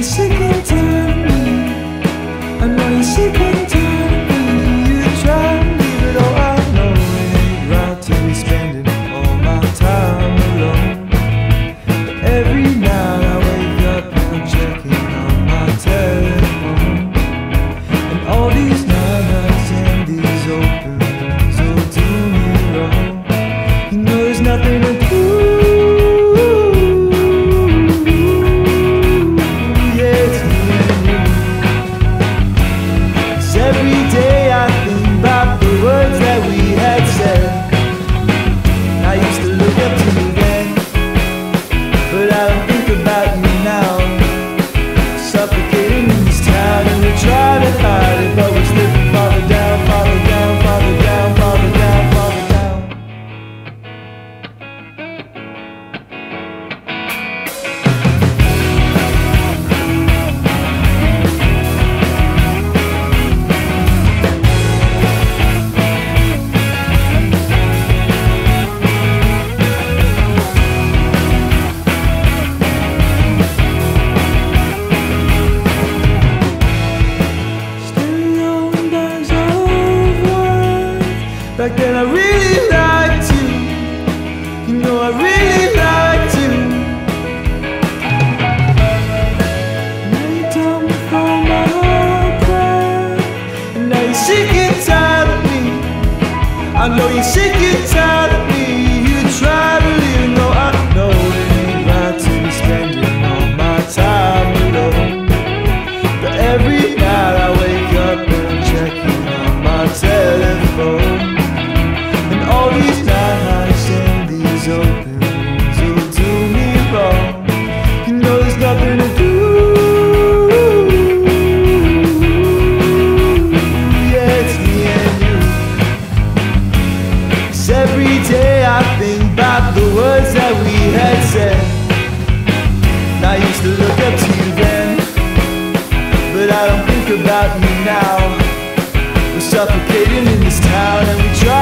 Mexico. know you're sick and tired suffocating in this town and we try